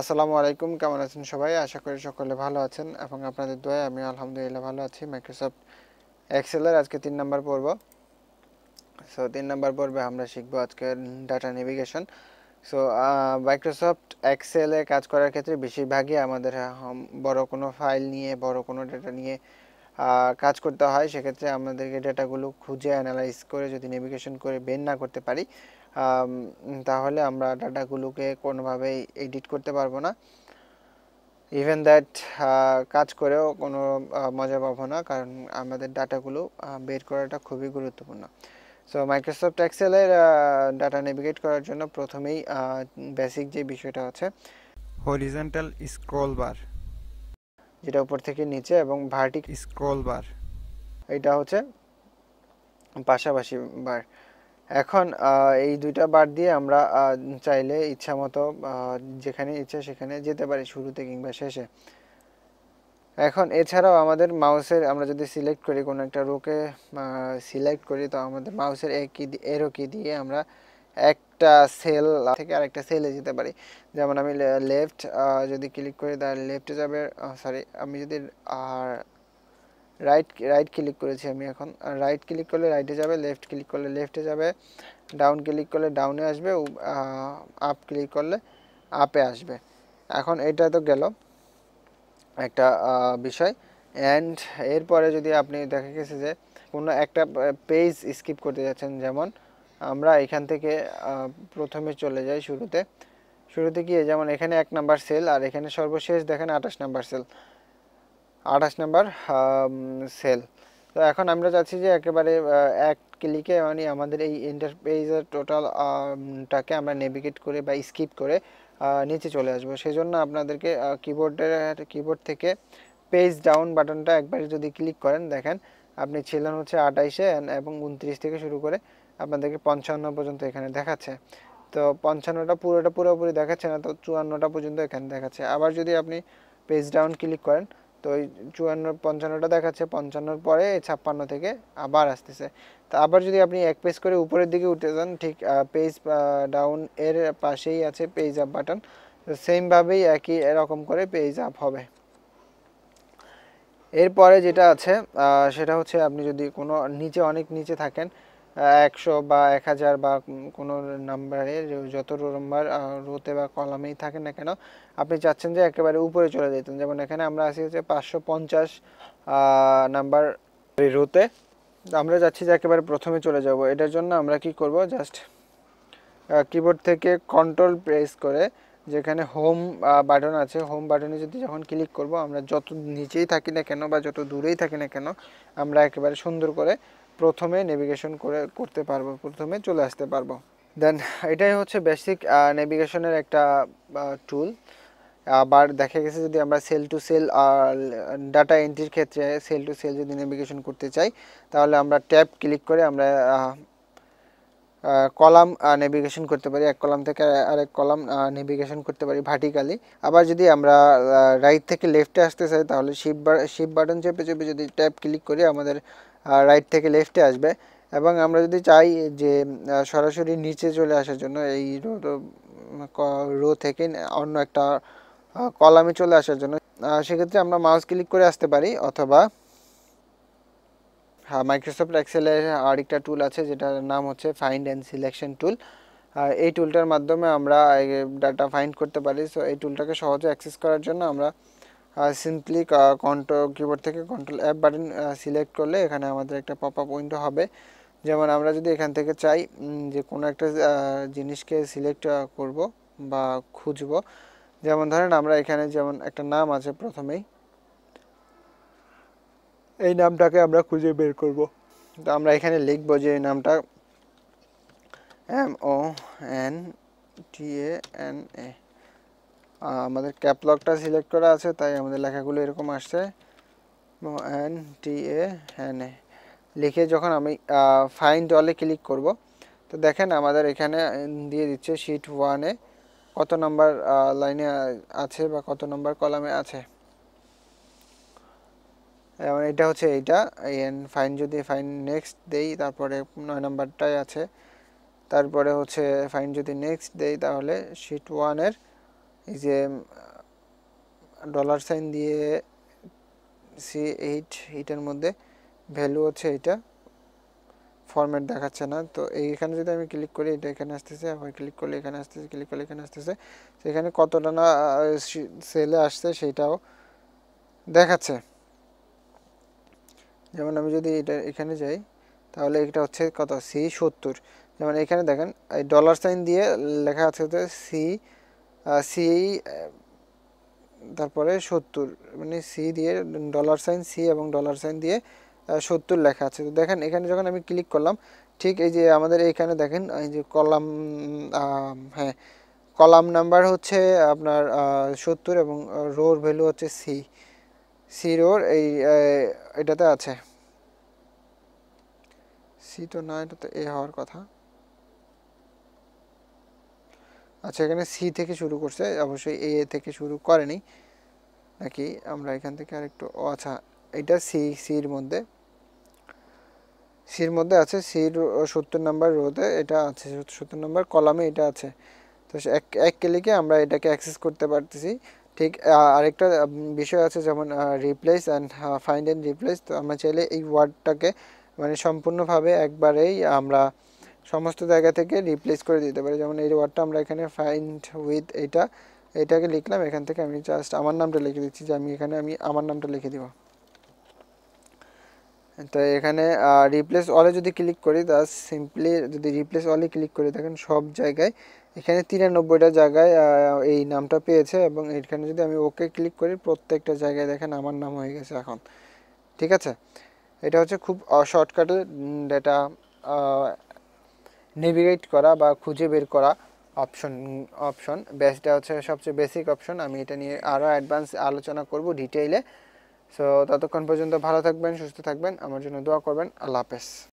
আসসালামু আলাইকুম, কেমন আছেন সবাই? আশা করি সকলে ভালো আছেন এবং আপনাদের দোয়ায় আমি আলহামদুলিল্লাহ ভালো আছি। মাইক্রোসফট এক্সেলের আজকে তিন নাম্বার পর্ব। সো তিন নাম্বার পর্বে আমরা শিখব আজকে ডাটা নেভিগেশন সো মাইক্রোসফট এক্সেলে কাজ করার ক্ষেত্রে বেশিরভাগই আমাদের বড় কোনো ফাইল নিয়ে, বড় কোনো ডেটা নিয়ে কাজ করতে হয়। সেক্ষেত্রে আমাদেরকে ডেটাগুলো খুঁজে অ্যানালাইজ করে যদি নেভিগেশন করে বের না করতে পারি তাহলে আমরা ডাটাগুলোকে কোনোভাবেই এডিট করতে পারব না। ইভেন দ্যাট কাজ করেও কোনো মজা পাবো না কারণ আমাদের ডাটাগুলো বের করাটা খুবই গুরুত্বপূর্ণ। সো মাইক্রোসফট এক্সেলের ডাটা নেভিগেট করার জন্য প্রথমেই বেসিক যে বিষয়টা আছে হরিজন্টাল স্ক্রল বার যেটা উপর থেকে নিচে এবং ভার্টিক স্ক্রল বার এটা হচ্ছে পাশাপাশি বার এখন এই দুইটা বার দিয়ে আমরা চাইলে ইচ্ছা মতো যেখানে ইচ্ছা সেখানে যেতে পারি শুরুতে কিংবা শেষে। এখন এছাড়াও আমাদের মাউসের, আমরা যদি সিলেক্ট করি কোনো একটা রোকে সিলেক্ট করি, তো আমাদের মাউসের এক কি এরো কি দিয়ে আমরা একটা সেল থেকে আরেকটা সেলে যেতে পারি। যেমন আমি লেফট যদি ক্লিক করি তাহলে লেফটে যাবে সরি আমি যদি, আর রাইট রাইট ক্লিক করেছি আমি এখন। রাইট ক্লিক করলে রাইটে যাবে লেফট ক্লিক করলে লেফটে যাবে ডাউন ক্লিক করলে ডাউনে আসবে আপ ক্লিক করলে আপে আসবে। এখন এটা তো গেল একটা বিষয়। অ্যান্ড এরপরে যদি আপনি দেখা গেছে যে কোনো একটা পেজ স্কিপ করতে যাচ্ছেন, যেমন আমরা এখান থেকে প্রথমে চলে যাই শুরুতে। শুরুতে গিয়ে যেমন এখানে এক নাম্বার সেল আর এখানে সর্বশেষ দেখেন আঠাশ নাম্বার সেল আঠাশ নাম্বার সেল তো এখন আমরা চাচ্ছি যে একেবারে এক ক্লিকে মানে আমাদের এই ইন্টারপেজের টোটাল টাকে আমরা নেভিগেট করে বা স্কিপ করে নিচে চলে আসব। সেই জন্য আপনাদেরকে কিবোর্ডের কিবোর্ড থেকে পেজ ডাউন বাটনটা একবার যদি ক্লিক করেন, দেখেন আপনি ছিলেন হচ্ছে আঠাইশে এবং উনত্রিশ থেকে শুরু করে আপনাদেরকে পঞ্চান্ন পর্যন্ত এখানে দেখাচ্ছে। তো পঞ্চান্নটা পুরোটা পুরোপুরি দেখাচ্ছে না, তো চুয়ান্নটা পর্যন্ত এখানে দেখাচ্ছে। আবার যদি আপনি পেজ ডাউন ক্লিক করেন তো ওই চুয়ান্ন, পঞ্চান্নটা দেখাচ্ছে, পঞ্চান্নর পরে ছাপ্পান্ন থেকে আবার আসতেছে। তো আবার যদি আপনি এক পেজ করে উপরের দিকে উঠে যান, ঠিক পেজ ডাউন এর পাশেই আছে পেজ আপ বাটন তো সেমভাবেই একই এরকম করে পেজ আপ হবে। এরপরে যেটা আছে সেটা হচ্ছে আপনি যদি কোনো নিচে, অনেক নিচে থাকেন একশো বা এক হাজার বা কোনো নাম্বারের যত নাম্বার রোতে বা কলামেই থাকে না কেন, আপনি চাচ্ছেন যে একেবারে উপরে চলে যেতেন। যেমন এখানে আমরা আছি হচ্ছে পাঁচশো পঞ্চাশ নাম্বার রোতে আমরা যাচ্ছি যে একেবারে প্রথমে চলে যাব। এটার জন্য আমরা কি করব? জাস্ট কিবোর্ড থেকে কন্ট্রোল প্রেস করে যেখানে হোম বাটন আছে হোম বাটনে যদি যখন ক্লিক করব, আমরা যত নিচেই থাকি না কেন বা যত দূরেই থাকি না কেন, আমরা একেবারে সুন্দর করে প্রথমে নেভিগেশন করে করতে পারব, প্রথমে চলে আসতে পারব। দেন এটাই হচ্ছে বেসিক নেভিগেশনের একটা টুল আবার দেখা গেছে যদি আমরা সেল টু সেল ডাটা এন্ট্রির ক্ষেত্রে সেল টু সেল যদি নেভিগেশন করতে চাই, তাহলে আমরা ট্যাব ক্লিক করে আমরা কলাম নেভিগেশন করতে পারি। এক কলাম থেকে আরেক কলাম নেভিগেশন করতে পারি ভার্টিক্যালি আবার যদি আমরা রাইট থেকে লেফটে আসতে চাই, তাহলে শিপ শিপ বাটন চেপে চেপে যদি ট্যাব ক্লিক করি, আমাদের রাইট থেকে লেফটে আসবে। এবং আমরা যদি চাই যে সরাসরি নিচে চলে আসার জন্য এই রো রো থেকে অন্য একটা কলামে চলে আসার জন্য সেক্ষেত্রে আমরা মাউস ক্লিক করে আসতে পারি। অথবা হ্যাঁ মাইক্রোসফট এক্সেলের আরেকটা টুল আছে, যেটার নাম হচ্ছে ফাইন্ড অ্যান্ড সিলেকশন টুল এই টুলটার মাধ্যমে আমরা ডাটা ফাইন্ড করতে পারি। সো এই টুলটাকে সহজে অ্যাক্সেস করার জন্য আমরা সিম্পলি কন্ট্রোল কিবোর্ড থেকে কন্ট্রোল অ্যাপ বাটন সিলেক্ট করলে এখানে আমাদের একটা পপ আপ উইন্ডো হবে। যেমন আমরা যদি এখান থেকে চাই যে কোনো একটা জিনিসকে সিলেক্ট করব বা খুঁজব। যেমন ধরেন আমরা এখানে যেমন একটা নাম আছে প্রথমেই। এই নামটাকে আমরা খুঁজে বের করব। তো আমরা এখানে লিখব যে এই নামটা M O N T A N A আমাদের ক্যাপলকটা সিলেক্ট করা আছে, তাই আমাদের লেখাগুলো এরকম আসছে। এন টি এ এন এ লিখে যখন আমি ফাইন্ড অলে ক্লিক করব, তো দেখেন আমাদের এখানে দিয়ে দিচ্ছে শিট ওয়ানে কত নম্বর লাইনে আছে বা কত নম্বর কলামে আছে। এবং এটা হচ্ছে এইটা এন ফাইন যদি ফাইন নেক্সট দেই, তারপরে নয় নাম্বারটাই আছে। তারপরে হচ্ছে ফাইন যদি নেক্সট দেই, তাহলে শিট ওয়ানের এই যে ডলার সাইন দিয়ে সি এইট এইটার মধ্যে ভ্যালু হচ্ছে এইটা ফরম্যাট দেখাচ্ছে না। তো এইখানে যদি আমি ক্লিক করি, এটা এখানে আসতেছে। আবার ক্লিক করলে এখানে আসতেছে ক্লিক করলে এখানে আসতেছে। সেখানে কতটা না সেলে আসছে সেটাও দেখাচ্ছে। যেমন আমি যদি এটা এখানে যাই, তাহলে এটা হচ্ছে কত? সি সত্তর। যেমন এখানে দেখেন, এই ডলার সাইন দিয়ে লেখা আছে সি সি তারপরে সত্তর মানে সি দিয়ে ডলার সাইন সি এবং ডলার সাইন দিয়ে সত্তর লেখা আছে। তো দেখেন, এখানে যখন আমি ক্লিক করলাম, ঠিক এই যে আমাদের এইখানে দেখেন এই যে কলাম হ্যাঁ কলাম নাম্বার হচ্ছে আপনার সত্তর এবং রোর ভ্যালু হচ্ছে সি সি রোর এই এটাতে আছে। সি তো না এটা তো এ হওয়ার কথা। আচ্ছা এখানে সি থেকে শুরু করছে, অবশ্যই এ থেকে শুরু করেনি নাকি আমরা এখান থেকে আরেকটু আচ্ছা এটা সি সির মধ্যে। সির মধ্যে আছে সির সত্তর নাম্বার রোতে এটা আছে, সত্তর নাম্বার কলামে এটা আছে। তো এক এক ক্লিকে আমরা এটাকে অ্যাক্সেস করতে পারতেছি। ঠিক আরেকটা বিষয় আছে যেমন replace and find and replace তো আমরা চাইলে এই ওয়ার্ডটাকে মানে সম্পূর্ণভাবে একবারেই আমরা সমস্ত জায়গা থেকে রিপ্লেস করে দিতে পারি। যেমন এই ওয়ার্ডটা আমরা এখানে ফাইন্ড উইথ এইটা এটাকে লিখলাম, এখান থেকে আমি জাস্ট আমার নামটা লিখে দিচ্ছি যে আমি এখানে আমি আমার নামটা লিখে দিব। তো এখানে রিপ্লেস অলে যদি ক্লিক করি, তা সিম্পলি যদি রিপ্লেস অলে ক্লিক করি দেখেন সব জায়গায়, এখানে তিরানব্বইটা জায়গায় এই নামটা পেয়েছে এবং এখানে যদি আমি ওকে ক্লিক করি, প্রত্যেকটা জায়গায় দেখেন আমার নাম হয়ে গেছে এখন। ঠিক আছে? এটা হচ্ছে খুব শর্টকাটে ডেটা নেভিগেট করা বা খুঁজে বের করা অপশন অপশন বেসটা হচ্ছে সবচেয়ে বেসিক অপশন আমি এটা নিয়ে আরও অ্যাডভান্স আলোচনা করব ডিটেইলে সো ততক্ষণ পর্যন্ত ভালো থাকবেন, সুস্থ থাকবেন। আমার জন্য দোয়া করবেন। আল্লাহ হাফেজ।